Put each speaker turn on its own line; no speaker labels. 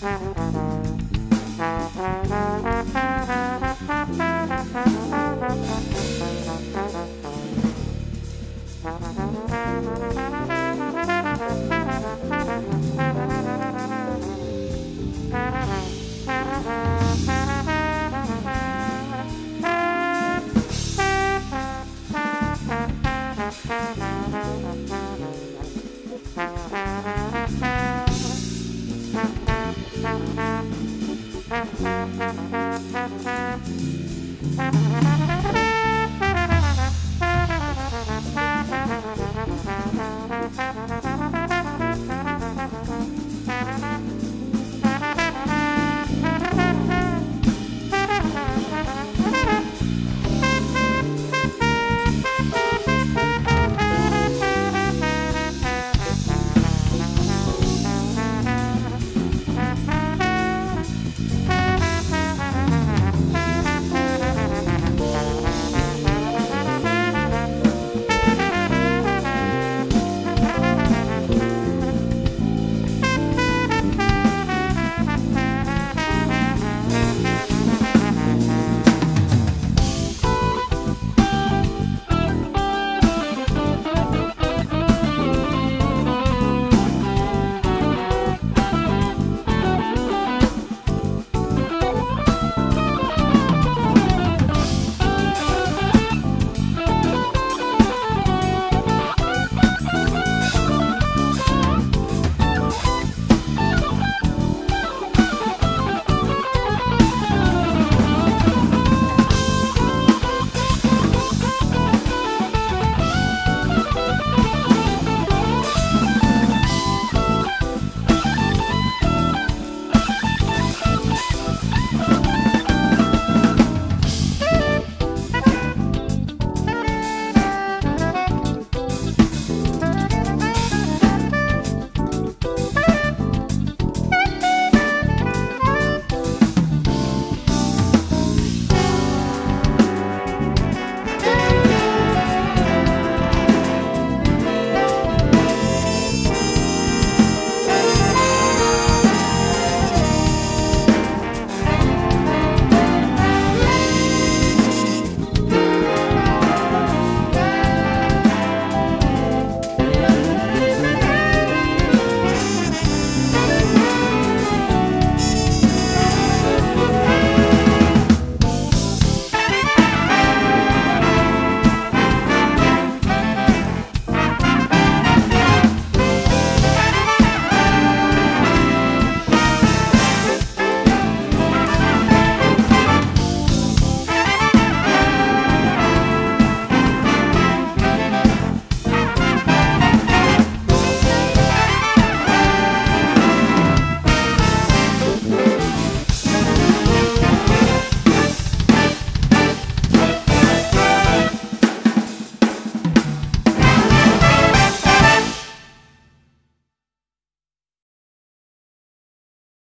Bye.